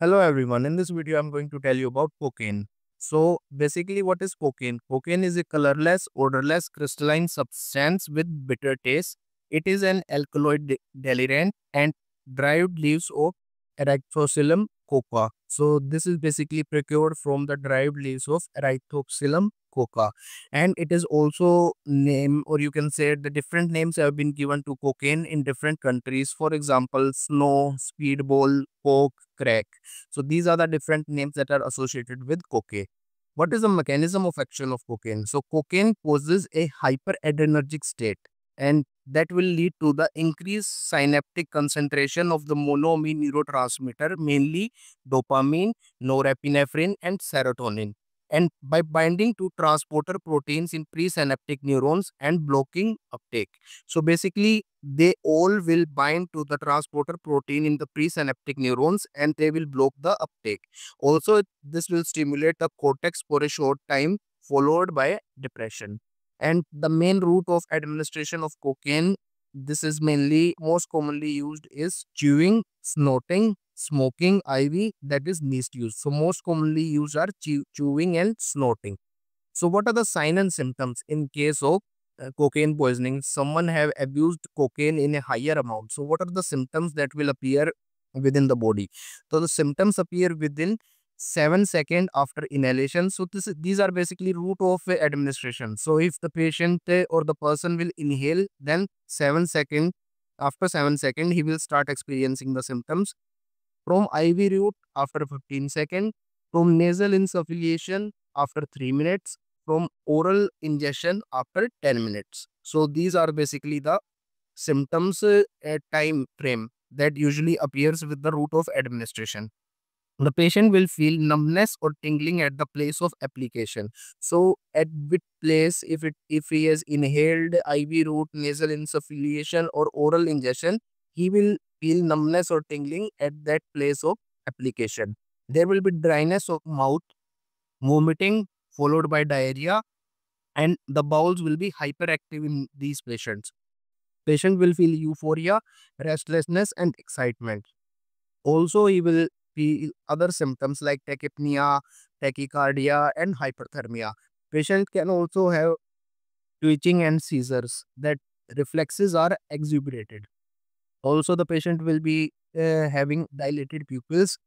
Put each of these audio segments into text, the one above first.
Hello everyone, in this video I'm going to tell you about cocaine. So basically what is cocaine? Cocaine is a colorless, odorless, crystalline substance with bitter taste. It is an alkaloid delirant and dried leaves of Erythroxylum coca. So this is basically procured from the dried leaves of Erythroxylum coca. And it is also name or you can say the different names have been given to cocaine in different countries. For example snow speedball coke crack. So these are the different names that are associated with cocaine. What is the mechanism of action of cocaine? So cocaine causes a hyperadrenergic state and that will lead to the increased synaptic concentration of the monoamine neurotransmitter, mainly dopamine, norepinephrine, and serotonin. And by binding to transporter proteins in presynaptic neurons and blocking uptake. So basically, they all will bind to the transporter protein in the presynaptic neurons and they will block the uptake. Also, this will stimulate the cortex for a short time, followed by depression and the main route of administration of cocaine this is mainly most commonly used is chewing snorting smoking iv that is least used so most commonly used are chew chewing and snorting. So what are the sign and symptoms in case of uh, cocaine poisoning? Someone have abused cocaine in a higher amount. So what are the symptoms that will appear within the body? So the symptoms appear within 7 second after inhalation. So this these are basically route of uh, administration. So if the patient uh, or the person will inhale then 7 second after 7 second he will start experiencing the symptoms from iv route after 15 seconds, from nasal insufflation after 3 minutes from oral ingestion after 10 minutes. So these are basically the symptoms uh, time frame that usually appears with the route of administration. The patient will feel numbness or tingling at the place of application. So at which place if it if he has inhaled iv route nasal insufflation or oral ingestion he will feel numbness or tingling at that place of application there will be dryness of mouth vomiting followed by diarrhea and the bowels will be hyperactive in these patients patient will feel euphoria restlessness and excitement also he will feel other symptoms like tachypnea, tachycardia, and hyperthermia. Patient can also have twitching and seizures that reflexes are exuberated. Also, the patient will be uh, having dilated pupils,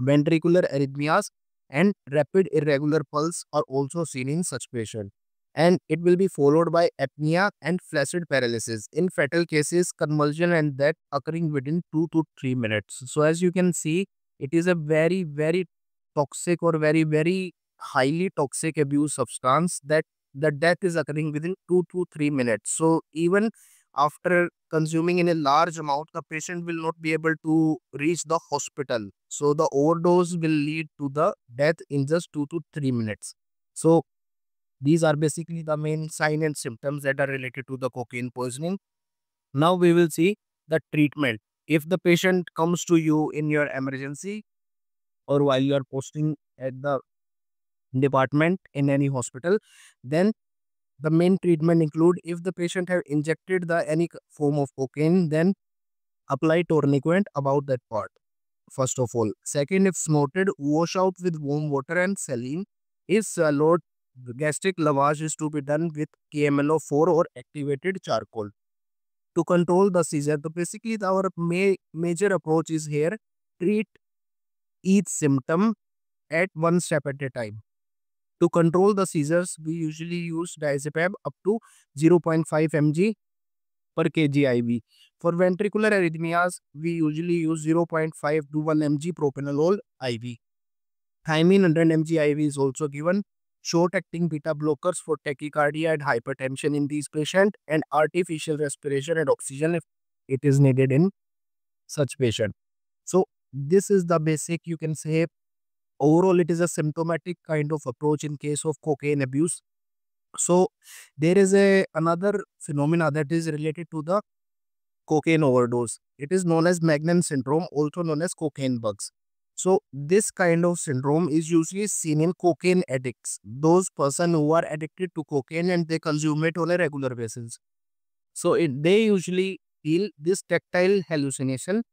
ventricular arrhythmias, and rapid irregular pulse are also seen in such patient. And it will be followed by apnea and flaccid paralysis. In fatal cases, convulsion and death occurring within 2 to 3 minutes. So as you can see, it is a very very toxic or very very highly toxic abuse substance that the death is occurring within 2 to 3 minutes so even after consuming in a large amount the patient will not be able to reach the hospital. So the overdose will lead to the death in just 2 to 3 minutes. So these are basically the main sign and symptoms that are related to the cocaine poisoning. Now we will see the treatment. If the patient comes to you in your emergency or while you are posting at the department in any hospital then the main treatment include if the patient have injected the any form of cocaine then apply tourniquet about that part first of all second if snorted wash out with warm water and saline if swallowed gastric lavage is to be done with KMNO4 or activated charcoal to control the seizure. So basically our ma major approach is here, treat each symptom at one step at a time. To control the seizures, we usually use diazepam up to 0.5 mg per kg IV. For ventricular arrhythmias, we usually use 0.5 to 1 mg propanolol IV. Thiamine 100 mg IV is also given short-acting beta blockers for tachycardia and hypertension in these patients, and artificial respiration and oxygen if it is needed in such patient. So this is the basic, you can say, overall it is a symptomatic kind of approach in case of cocaine abuse. So there is a another phenomena that is related to the cocaine overdose. It is known as Magnan syndrome, also known as cocaine bugs. So this kind of syndrome is usually seen in cocaine addicts, those person who are addicted to cocaine and they consume it on a regular basis. So it, they usually feel this tactile hallucination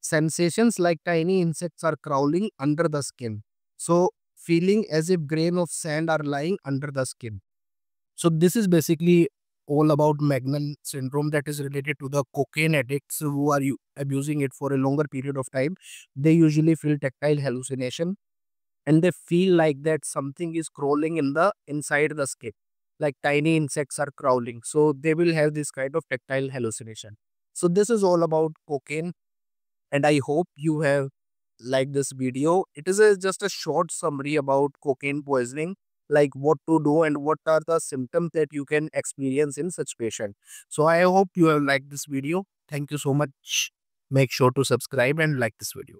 sensations like tiny insects are crawling under the skin. So feeling as if grain of sand are lying under the skin. So this is basically all about Magnan syndrome that is related to the cocaine addicts who are abusing it for a longer period of time. They usually feel tactile hallucination and they feel like that something is crawling in the inside the skin like tiny insects are crawling so they will have this kind of tactile hallucination so this is all about cocaine and i hope you have liked this video it is a, just a short summary about cocaine poisoning like what to do and what are the symptoms that you can experience in such patient. So i hope you have liked this video. Thank you so much. Make sure to subscribe and like this video